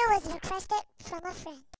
video was requested from a friend.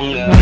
longer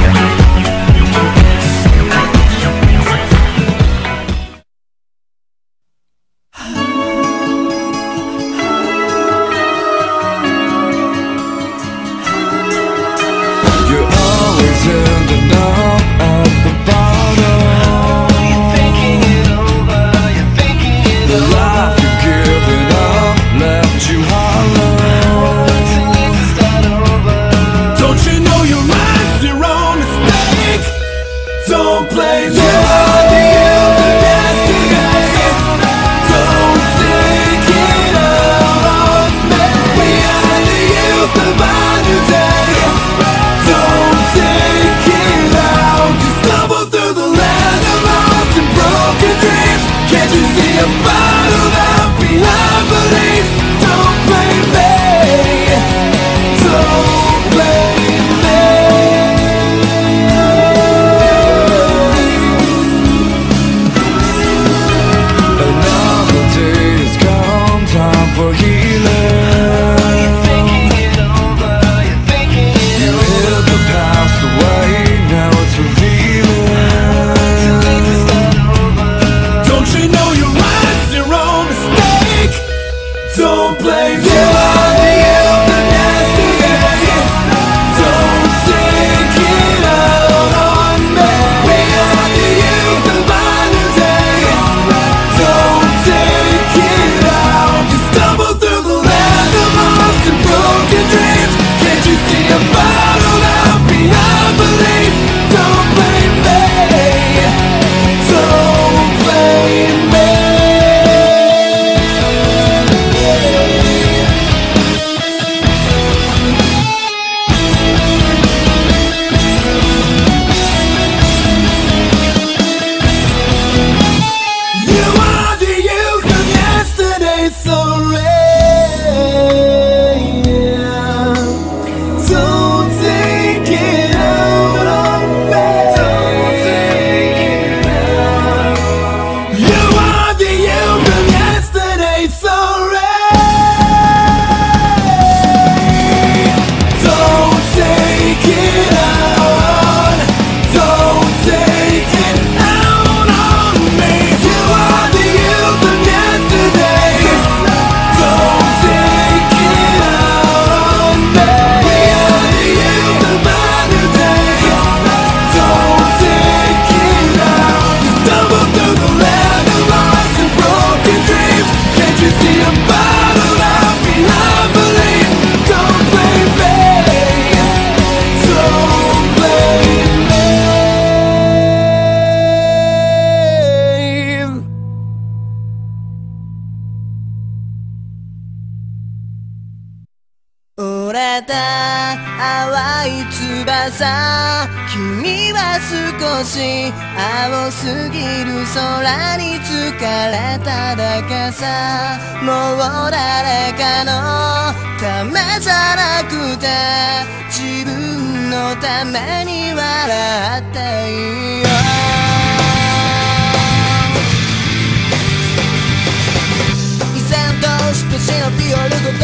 れた淡い翼君は少し青すぎる空に疲れただけさ。もう誰かのためじゃなくて自分のために笑っていいよ依然として忍び寄る